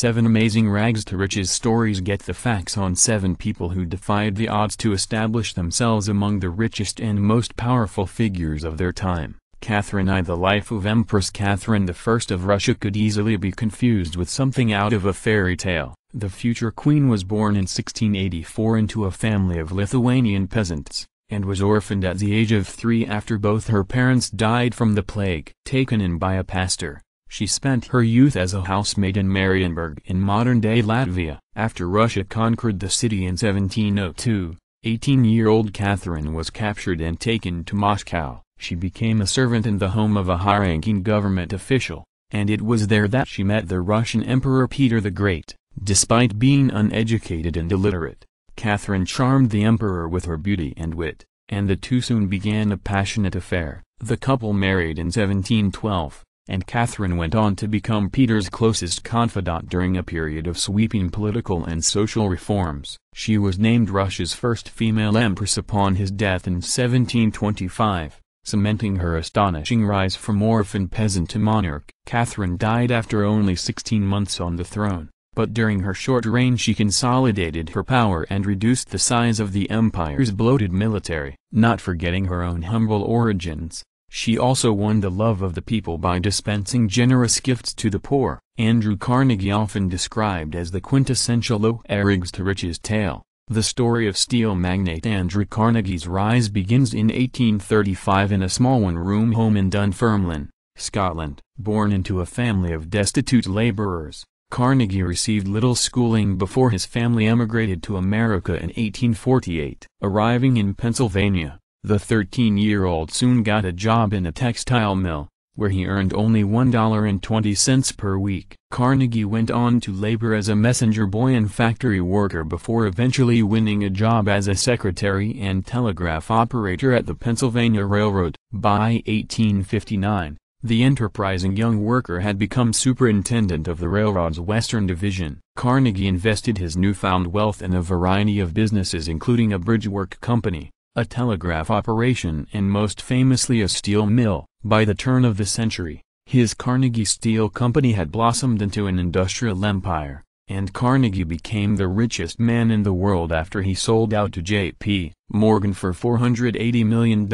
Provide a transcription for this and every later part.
7 Amazing Rags to Riches Stories Get the facts on 7 people who defied the odds to establish themselves among the richest and most powerful figures of their time. Catherine I The life of Empress Catherine I of Russia could easily be confused with something out of a fairy tale. The future queen was born in 1684 into a family of Lithuanian peasants and was orphaned at the age of three after both her parents died from the plague. Taken in by a pastor, she spent her youth as a housemaid in Marienburg in modern-day Latvia. After Russia conquered the city in 1702, 18-year-old Catherine was captured and taken to Moscow. She became a servant in the home of a high-ranking government official, and it was there that she met the Russian Emperor Peter the Great. Despite being uneducated and illiterate, Catherine charmed the emperor with her beauty and wit, and the two soon began a passionate affair. The couple married in 1712, and Catherine went on to become Peter's closest confidant during a period of sweeping political and social reforms. She was named Russia's first female empress upon his death in 1725, cementing her astonishing rise from orphan peasant to monarch. Catherine died after only 16 months on the throne but during her short reign she consolidated her power and reduced the size of the empire's bloated military. Not forgetting her own humble origins, she also won the love of the people by dispensing generous gifts to the poor. Andrew Carnegie often described as the quintessential low rags to riches tale. The story of steel magnate Andrew Carnegie's rise begins in 1835 in a small one-room home in Dunfermline, Scotland. Born into a family of destitute laborers, Carnegie received little schooling before his family emigrated to America in 1848. Arriving in Pennsylvania, the 13-year-old soon got a job in a textile mill, where he earned only $1.20 per week. Carnegie went on to labor as a messenger boy and factory worker before eventually winning a job as a secretary and telegraph operator at the Pennsylvania Railroad. By 1859, the enterprising young worker had become superintendent of the railroad's Western Division. Carnegie invested his newfound wealth in a variety of businesses including a bridgework company, a telegraph operation and most famously a steel mill. By the turn of the century, his Carnegie Steel Company had blossomed into an industrial empire, and Carnegie became the richest man in the world after he sold out to J.P. Morgan for $480 million,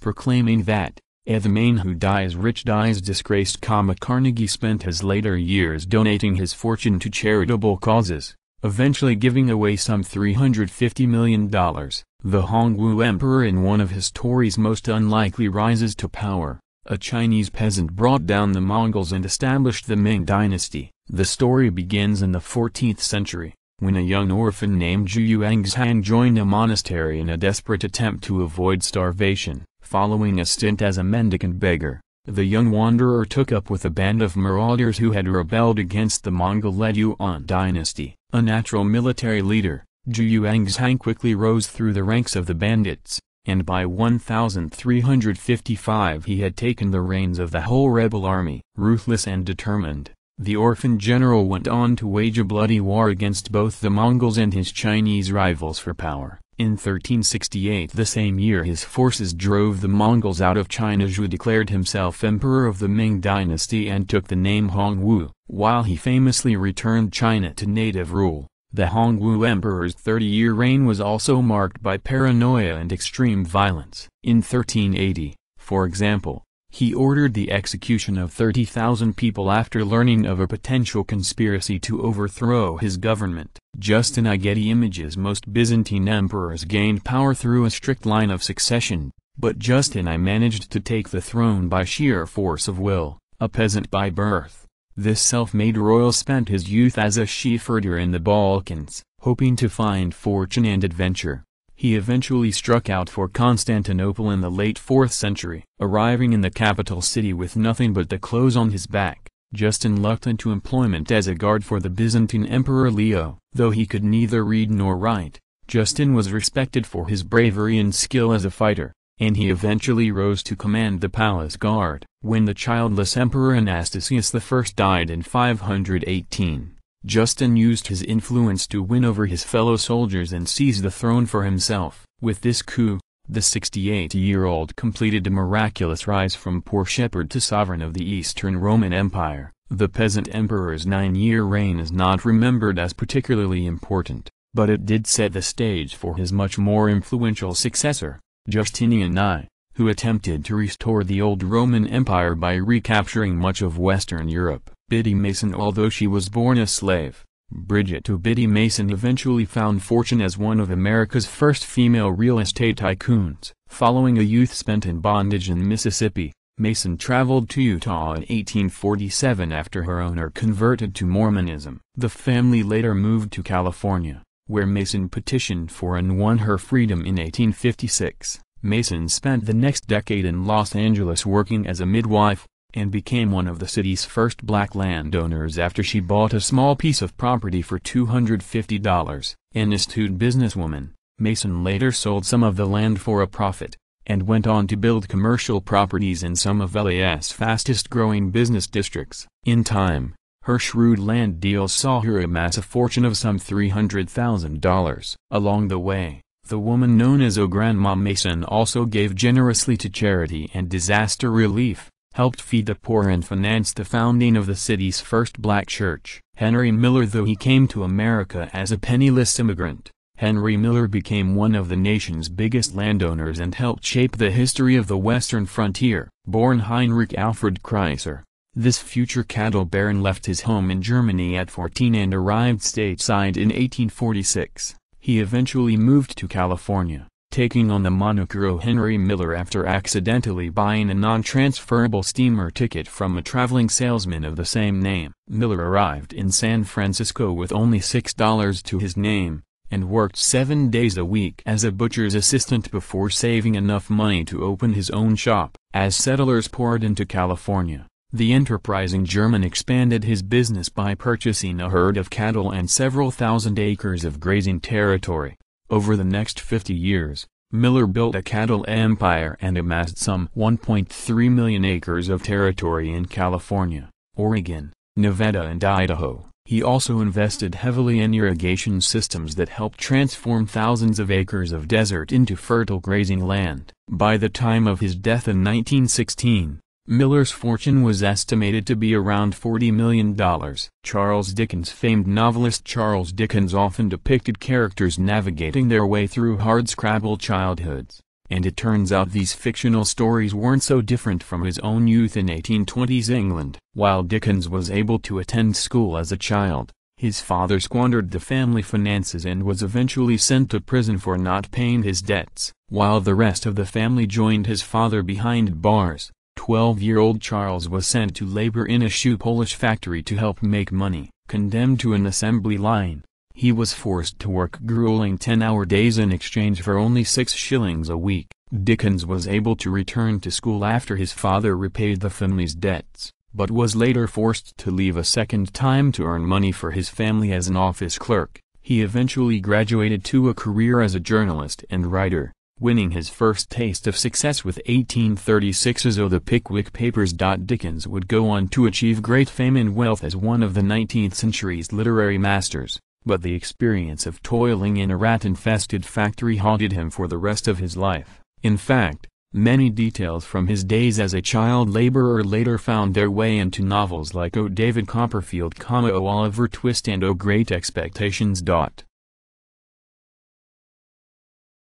proclaiming that, the man who dies rich dies disgraced. Carnegie spent his later years donating his fortune to charitable causes, eventually giving away some $350 million. The Hongwu Emperor in one of his most unlikely rises to power, a Chinese peasant brought down the Mongols and established the Ming dynasty. The story begins in the 14th century, when a young orphan named Zhu Yuanzhang joined a monastery in a desperate attempt to avoid starvation. Following a stint as a mendicant beggar, the young wanderer took up with a band of marauders who had rebelled against the Mongol-led Yuan dynasty. A natural military leader, Zhu Yuanzhang quickly rose through the ranks of the bandits, and by 1355 he had taken the reins of the whole rebel army. Ruthless and determined, the orphan general went on to wage a bloody war against both the Mongols and his Chinese rivals for power. In 1368 the same year his forces drove the Mongols out of China Zhu declared himself emperor of the Ming dynasty and took the name Hongwu. While he famously returned China to native rule, the Hongwu emperor's 30-year reign was also marked by paranoia and extreme violence. In 1380, for example, he ordered the execution of 30,000 people after learning of a potential conspiracy to overthrow his government. Justin I Getty Images Most Byzantine emperors gained power through a strict line of succession, but Justin I managed to take the throne by sheer force of will, a peasant by birth. This self-made royal spent his youth as a sheepherder in the Balkans, hoping to find fortune and adventure. He eventually struck out for Constantinople in the late 4th century. Arriving in the capital city with nothing but the clothes on his back, Justin lucked into employment as a guard for the Byzantine Emperor Leo. Though he could neither read nor write, Justin was respected for his bravery and skill as a fighter, and he eventually rose to command the palace guard. When the childless Emperor Anastasius I died in 518, Justin used his influence to win over his fellow soldiers and seize the throne for himself. With this coup, the 68-year-old completed a miraculous rise from poor shepherd to sovereign of the Eastern Roman Empire. The peasant emperor's nine-year reign is not remembered as particularly important, but it did set the stage for his much more influential successor, Justinian I, who attempted to restore the old Roman Empire by recapturing much of Western Europe. Biddy Mason Although she was born a slave, Bridget to Biddy Mason eventually found fortune as one of America's first female real estate tycoons. Following a youth spent in bondage in Mississippi, Mason traveled to Utah in 1847 after her owner converted to Mormonism. The family later moved to California, where Mason petitioned for and won her freedom in 1856. Mason spent the next decade in Los Angeles working as a midwife, and became one of the city's first black landowners after she bought a small piece of property for $250. An astute businesswoman, Mason later sold some of the land for a profit, and went on to build commercial properties in some of LA's fastest-growing business districts. In time, her shrewd land deals saw her amass a fortune of some $300,000. Along the way, the woman known as O Grandma Mason also gave generously to charity and disaster relief, helped feed the poor and financed the founding of the city's first black church. Henry Miller Though he came to America as a penniless immigrant, Henry Miller became one of the nation's biggest landowners and helped shape the history of the western frontier. Born Heinrich Alfred Kreiser, this future cattle baron left his home in Germany at 14 and arrived stateside in 1846. He eventually moved to California, taking on the moniker O. Henry Miller after accidentally buying a non-transferable steamer ticket from a traveling salesman of the same name. Miller arrived in San Francisco with only $6 to his name, and worked seven days a week as a butcher's assistant before saving enough money to open his own shop. As settlers poured into California, the enterprising German expanded his business by purchasing a herd of cattle and several thousand acres of grazing territory. Over the next 50 years, Miller built a cattle empire and amassed some 1.3 million acres of territory in California, Oregon, Nevada and Idaho. He also invested heavily in irrigation systems that helped transform thousands of acres of desert into fertile grazing land. By the time of his death in 1916, Miller's fortune was estimated to be around $40 million. Charles Dickens Famed novelist Charles Dickens often depicted characters navigating their way through hard-scrabble childhoods, and it turns out these fictional stories weren't so different from his own youth in 1820s England. While Dickens was able to attend school as a child, his father squandered the family finances and was eventually sent to prison for not paying his debts. While the rest of the family joined his father behind bars, 12-year-old Charles was sent to labor in a shoe polish factory to help make money. Condemned to an assembly line, he was forced to work grueling 10-hour days in exchange for only six shillings a week. Dickens was able to return to school after his father repaid the family's debts, but was later forced to leave a second time to earn money for his family as an office clerk. He eventually graduated to a career as a journalist and writer winning his first taste of success with 1836's O the Pickwick Papers. Dickens would go on to achieve great fame and wealth as one of the 19th century's literary masters, but the experience of toiling in a rat-infested factory haunted him for the rest of his life. In fact, many details from his days as a child laborer later found their way into novels like O David Copperfield, O Oliver Twist and O Great Expectations.